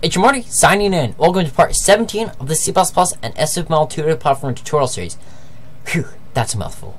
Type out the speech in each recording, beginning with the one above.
It's your Marty signing in. Welcome to part 17 of the C++ and SFML tutorial platform tutorial series. Phew, that's a mouthful.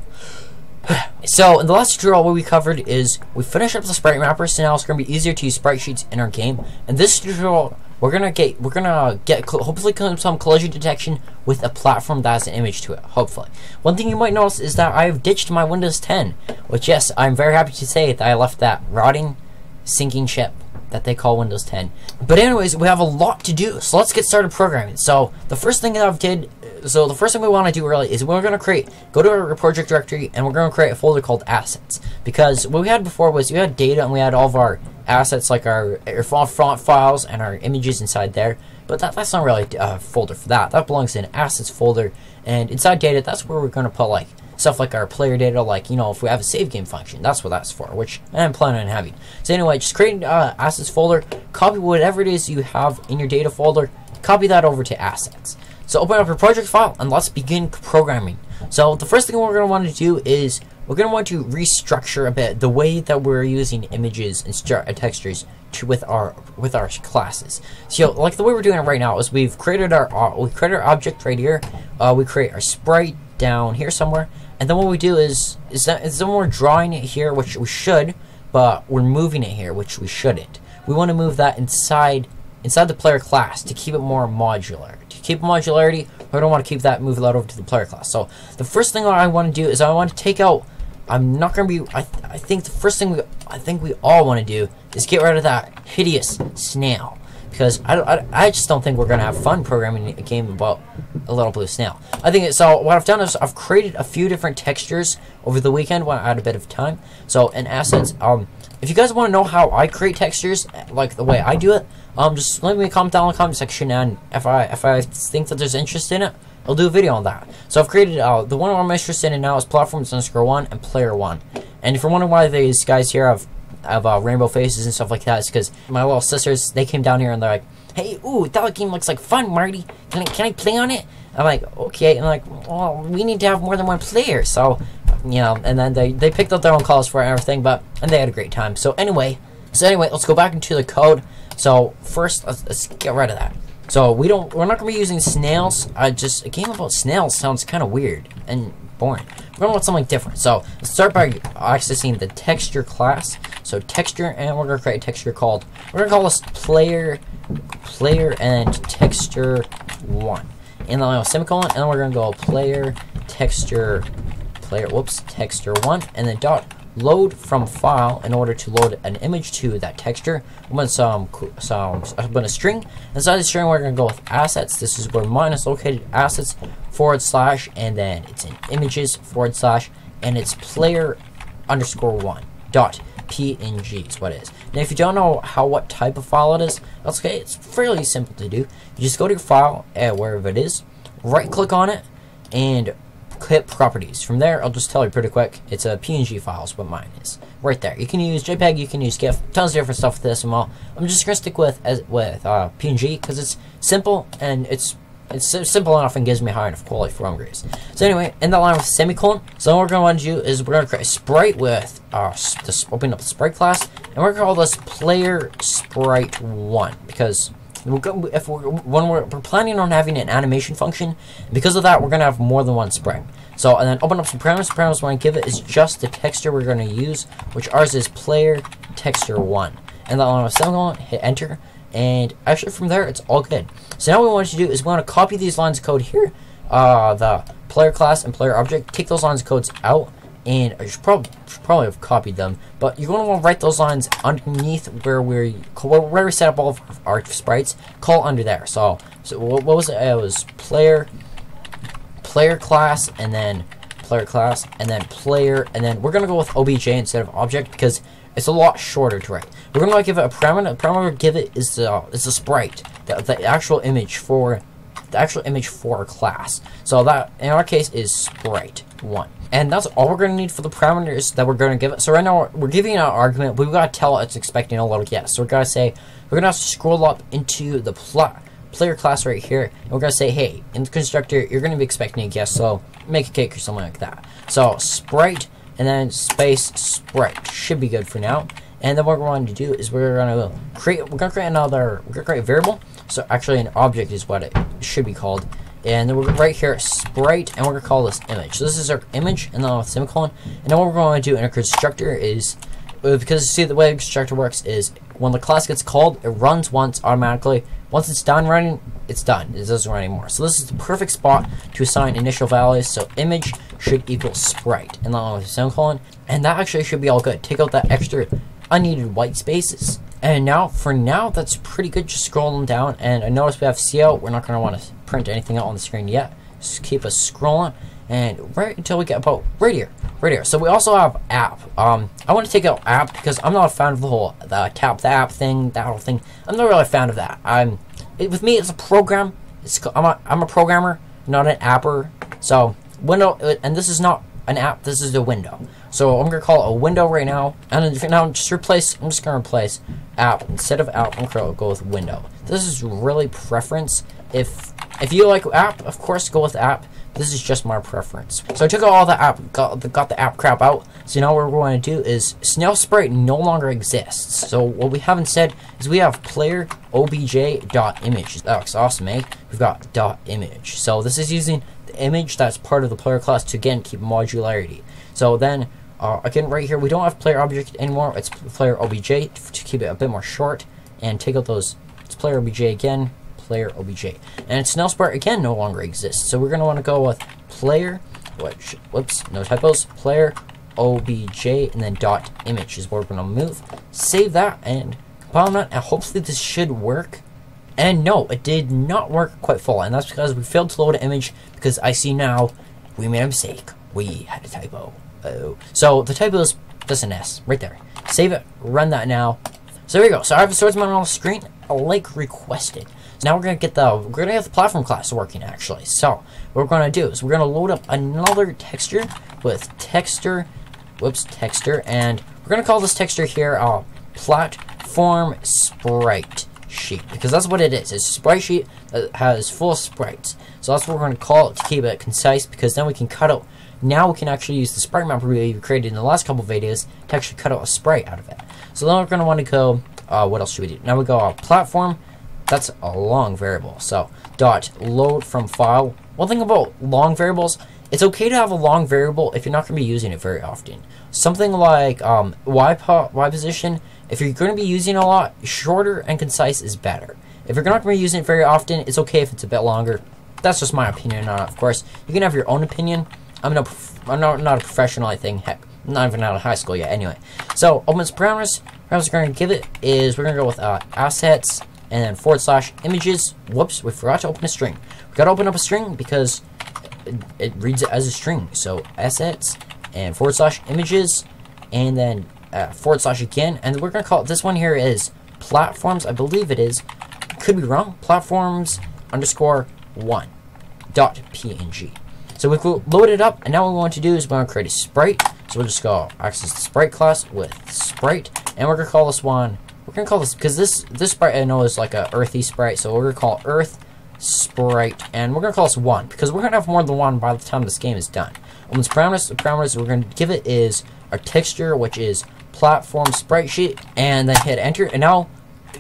so, in the last tutorial, what we covered is we finished up the sprite mapper, so now it's going to be easier to use sprite sheets in our game. In this tutorial, we're gonna get we're gonna get hopefully some collision detection with a platform that has an image to it. Hopefully, one thing you might notice is that I've ditched my Windows 10, which yes, I'm very happy to say that I left that rotting, sinking ship that they call Windows 10. But anyways, we have a lot to do, so let's get started programming. So the first thing that I've did, so the first thing we want to do really is we're going to create, go to our project directory, and we're going to create a folder called assets. Because what we had before was we had data and we had all of our assets like our, our font files and our images inside there. But that, that's not really a folder for that. That belongs in assets folder. And inside data, that's where we're going to put like stuff like our player data, like, you know, if we have a save game function, that's what that's for, which I'm planning on having. So anyway, just create an uh, assets folder, copy whatever it is you have in your data folder, copy that over to assets. So open up your project file and let's begin programming. So the first thing we're going to want to do is we're going to want to restructure a bit the way that we're using images and uh, textures to with our with our classes. So like the way we're doing it right now is we've created our uh, we created our object right here. Uh, we create our sprite down here somewhere, and then what we do is, is that is then we're drawing it here, which we should, but we're moving it here, which we shouldn't. We want to move that inside inside the player class to keep it more modular. To keep modularity, we don't want to keep that, move that over to the player class. So the first thing I want to do is I want to take out, I'm not going to be, I, I think the first thing we, I think we all want to do is get rid of that hideous snail because I, I, I just don't think we're going to have fun programming a game about a little blue snail. I think so. What I've done is I've created a few different textures over the weekend when I had a bit of time. So in essence, um, if you guys want to know how I create textures, like the way I do it, um, just let me comment down in the comment section, and if I if I think that there's interest in it, I'll do a video on that. So I've created uh, the one I'm interested in now is platforms underscore one and player one. And if you're wondering why these guys here have of uh, rainbow faces and stuff like that is because my little sisters, they came down here and they're like, hey, ooh, that game looks like fun, Marty. Can I, can I play on it? I'm like, okay. I'm like, well, we need to have more than one player. So, you know, and then they, they picked up their own calls for everything, but, and they had a great time. So anyway, so anyway, let's go back into the code. So first, let's, let's get rid of that. So we don't, we're not going to be using snails. I just, a game about snails sounds kind of weird and boring. We're going to want something different. So let's start by accessing the texture class. So texture, and we're going to create a texture called, we're going to call this player, player and texture one. And then a semicolon, and then we're to go player, texture, player, whoops, texture one, and then dot load from file in order to load an image to that texture. I'm to some some I'm to string. Inside the string, we're to go with assets. This is where mine is located. Assets forward slash, and then it's in images forward slash, and it's player underscore one dot png is what it is. Now, if you don't know how what type of file it is, that's okay. It's fairly simple to do. You just go to your file, uh, wherever it is, right click on it, and hit properties. From there, I'll just tell you pretty quick. It's a PNG file is what mine is. Right there. You can use JPEG, you can use GIF, tons of different stuff with this and all. I'm just gonna stick with as with uh, PNG because it's simple and it's it's simple enough and gives me high enough quality for grades. So anyway, in the line with semicolon, so what we're going to want do is we're going to create a sprite with, uh, this, open up the sprite class, and we're going to call this player sprite 1, because we're if we're, when we're, we're planning on having an animation function, because of that, we're going to have more than one sprite. So, and then open up some parameters. Parameters going to give it is just the texture we're going to use, which ours is player texture 1. And then on a semicolon, hit enter, and actually from there, it's all good. So now what we want to do is we want to copy these lines of code here, uh, the player class and player object, take those lines of codes out, and I should probably, should probably have copied them, but you're going to want to write those lines underneath where we where we set up all of our sprites, call under there. So, so what, what was it? It was player, player class, and then player class, and then player, and then we're going to go with obj instead of object because it's a lot shorter to write. We're to give it a parameter. Parameter give it is the is the sprite, the, the actual image for the actual image for a class. So that in our case is sprite one. And that's all we're going to need for the parameters that we're going to give it. So right now, we're, giving an argument. We've got to tell it it's expecting a little yes. So we're going to say, we're going to have to scroll up into the player class right here. And we're going to say, hey, in the constructor, you're going to be expecting a guess, So make a cake or something like that. So sprite and then space sprite should be good for now. And then what we're going to do is we're going to create, we're going to create another, we're going to create a variable. So actually an object is what it should be called. And then we're right here, sprite, and we're going to call this image. So this is our image, and then with semicolon. And then what we're going to do in a constructor is, uh, because see the way a constructor works is when the class gets called, it runs once automatically. Once it's done running, it's done. It doesn't run anymore. So this is the perfect spot to assign initial values. So image should equal sprite, and then with a semicolon. And that actually should be all good. Take out that extra unneeded white spaces. And now, for now, that's pretty good. Just scrolling down, and I notice we have cout. We're not going to want to print anything out on the screen yet. Just keep us scrolling, and right until we get about right here, right here. So we also have app. Um, I want to take out app because I'm not a fan of the whole the tap the app thing, that whole thing. I'm not really a fan of that. I'm it, with me, it's a program. It's I'm a I'm a programmer, not an apper. So window, and this is not an app. This is a window. So I'm gonna call it a window right now, and then now just replace. I'm just gonna replace app instead of app. I'm gonna go with window. This is really preference. If if you like app, of course, go with app. This is just my preference. So I took all the app, got the, got the app crap out. So now what we're going to do is Snail Sprite no longer exists. So what we have instead is we have player obj.image. That looks awesome, eh? We've got dot image. So this is using the image that's part of the player class to again keep modularity. So then uh, again, right here, we don't have player object anymore. It's player obj to keep it a bit more short and take out those. It's player obj again, player obj. And Snail Sprite again no longer exists. So we're going to want to go with player, which, whoops, no typos, player obj and then dot image is where we're going to move. Save that and compile that, and hopefully this should work. And no, it did not work quite full, and that's because we failed to load an image because I see now we made a mistake. We had a typo. Oh. So the typo is this an S right there. Save it, run that now. So there we go. So I have a swordsman on the screen, like requested. Now we're gonna get the we're gonna get the platform class working actually. So what we're gonna do is we're gonna load up another texture with texture, whoops, texture, and we're gonna call this texture here uh, platform sprite sheet because that's what it is. It's a sprite sheet that has full sprites. So that's what we're gonna call it to keep it concise because then we can cut out now we can actually use the sprite mapper we created in the last couple videos to actually cut out a sprite out of it. So then we're going to want to go, uh, what else should we do? Now we go uh, platform, that's a long variable. So dot load from file. One thing about long variables, it's okay to have a long variable if you're not going to be using it very often. Something like um, y, y position, if you're going to be using a lot, shorter and concise is better. If you're not going to be using it very often, it's okay if it's a bit longer. That's just my opinion on it, of course. You can have your own opinion, I'm no, I'm not, not a professional, I think. Heck, not even out of high school yet. Anyway, so opens parameters. Parameters we're going to give it is we're going to go with uh, assets and then forward slash images. Whoops, we forgot to open a string. We got to open up a string because it, it, reads it as a string. So assets and forward slash images and then uh, forward slash again. And we're to call it, this one here is platforms. I believe it is. Could be wrong. Platforms underscore one dot png. So we've loaded it up, and now what we want to do is we want to create a sprite. So we'll just go access the sprite class with sprite, and we're gonna call this one. We're gonna call this because this this sprite I know is like a earthy sprite, so we're gonna call earth sprite, and we're gonna call this one because we're gonna have more than one by the time this game is done. Once parameters, the parameters we're gonna give it is our texture, which is platform sprite sheet, and then hit enter. And now,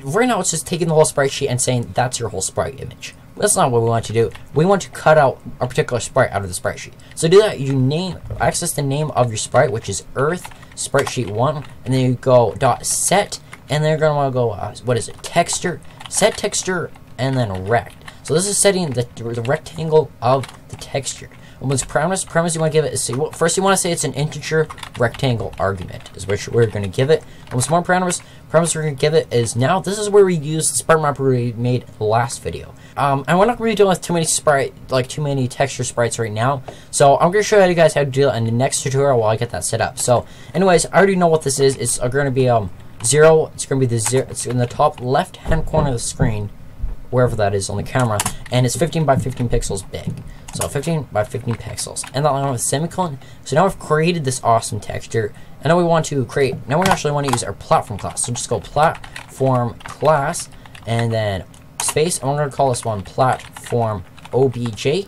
right now, it's just taking the whole sprite sheet and saying that's your whole sprite image. That's not what we want to do. We want to cut out a particular sprite out of the sprite sheet. So do that, you name access the name of your sprite, which is Earth Sprite Sheet One, and then you go dot set, and then you're gonna want to go uh, what is it? Texture, set texture, and then rect. So this is setting the, the rectangle of the texture. And what's premise? Premise you want to give it is say, well, first you want to say it's an integer rectangle argument is what we're going to give it. And what's more parameters? Parameters we're going to give it is now this is where we use the sprite mapper we made last video. Um, and we're not going to be dealing with too many sprite, like too many texture sprites right now. So I'm going to show you guys how to do it in the next tutorial while I get that set up. So anyways, I already know what this is. It's going to be um zero. It's going to be the zero. It's in the top left hand corner of the screen wherever that is on the camera, and it's 15 by 15 pixels big. So 15 by 15 pixels. And that line with semicolon. So now I've created this awesome texture. And now we want to create, now we actually want to use our platform class. So just go platform class, and then space, we're going to call this one platform obj.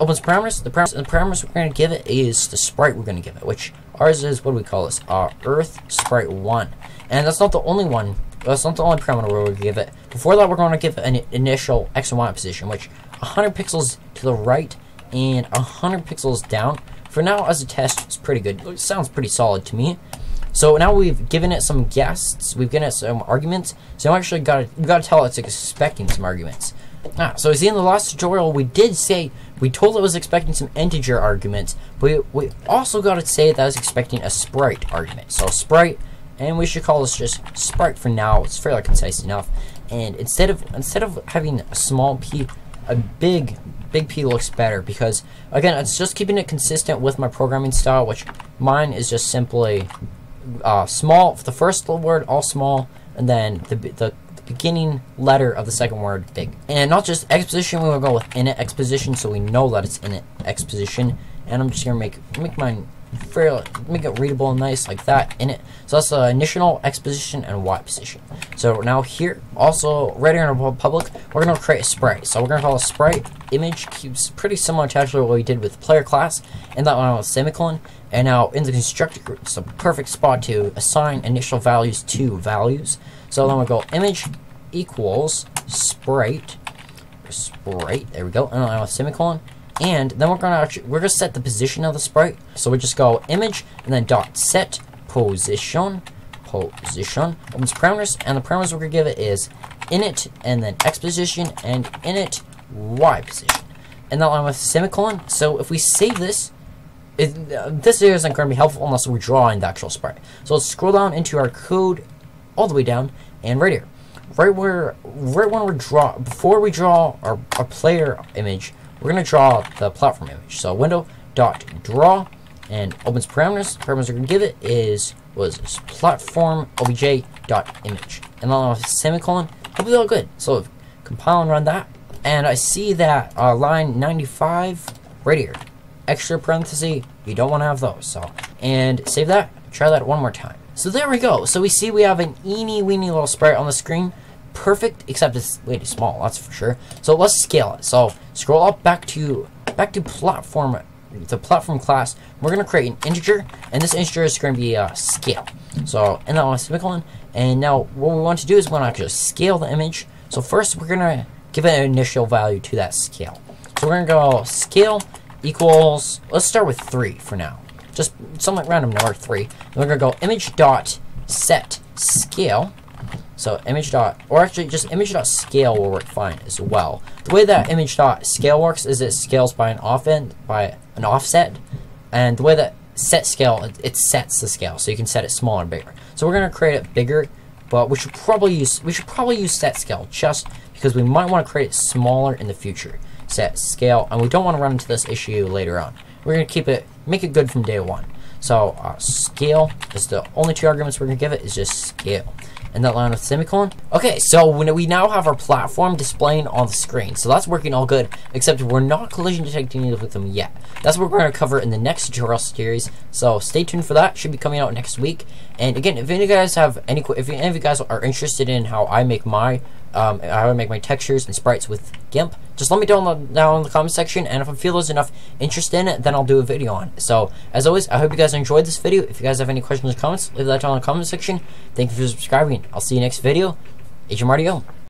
Opens parameters. The parameters, the parameters we're going to give it is the sprite we're going to give it, which Ours is, what do we call this? Uh, Earth Sprite 1. And that's not the only one. That's not the only parameter we're going to give it. Before that, we're going to give an initial X and Y position, which 100 pixels to the right and 100 pixels down. For now, as a test, it's pretty good. It sounds pretty solid to me. So now we've given it some guests, we've given it some arguments, so now actually got we got to tell it it's expecting some arguments. Ah, so see in the last tutorial we did say we told it was expecting some integer arguments, but we, we also got to say that was expecting a sprite argument. So sprite, and we should call this just sprite for now. It's fairly concise enough. And instead of instead of having a small p, a big big P looks better because again it's just keeping it consistent with my programming style, which mine is just simply uh, small, the first word all small, and then the, the, the beginning letter of the second word big. And not just x position, we will go with init x position so we know that it's init x position. And I'm just gonna make make mine fairly make it readable and nice like that in it. So that's the initial x position and Y position. So now here, also right here in our public, we're gonna create a sprite. So we're gonna call a sprite image keeps pretty similar to actually what we did with player class, and that one with semicolon. And now in the constructor group, it's a perfect spot to assign initial values to values. So then we go image equals sprite, sprite, there we go, and now a semicolon. And then we're gonna actually, we're gonna set the position of the sprite. So we just go image and then dot set position, position, opens parameters, and the parameters we're gonna give it is init and then x position and init y position. And that line with semicolon. So if we save this, it, uh, this isn't going to be helpful unless we draw in the actual sprite. So let's scroll down into our code all the way down and right here. Right where, right when we draw, before we draw our, our player image, we're going to draw the platform image. So window dot draw and opens parameters. Parameters we're going to give it is was platform obj dot image. And then a semicolon. Hopefully all good. So compile and run that. And I see that uh, line 95 right here extra parenthesis, you don't want to have those. So, and save that, try that one more time. So there we go. So we see we have an eeny weeny little sprite on the screen. Perfect, except it's way too small, that's for sure. So let's scale it. So scroll up back to back to platform the platform class. We're gonna create an integer, and this integer is gonna be a scale. So in that one semicolon. And now what we want to do is we want to just scale the image. So first we're gonna give an initial value to that scale. So we're gonna go scale equals, let's start with 3 for now. Just something random number 3. And we're to go image dot set scale. So image dot, or actually just image dot scale will work fine as well. The way that image dot scale works is it scales by an offend by an offset, and the way that set scale it, it sets the scale, so you can set it smaller and bigger. So we're gonna create it bigger, but we should probably use we should probably use set scale just because we might want to create it smaller in the future set scale, and we don't want to run into this issue later on. We're going to keep it, make it good from day one. So uh, scale is the only two arguments we're going to give it is just scale. And that line with semicolon. Okay, so we now have our platform displaying on the screen. So that's working all good, except we're not collision detecting with them yet. That's what we're going to cover in the next tutorial series. So stay tuned for that. Should be coming out next week. And again, if any of you guys have any, if any of you guys are interested in how I make my um, how make my textures and sprites with GIMP, just let me know down in the comment section, and if I feel there's enough interest in it, then I'll do a video on it. So, as always, I hope you guys enjoyed this video. If you guys have any questions or comments, leave that down in the comment section. Thank you for subscribing. I'll see you next video. Agent Mario.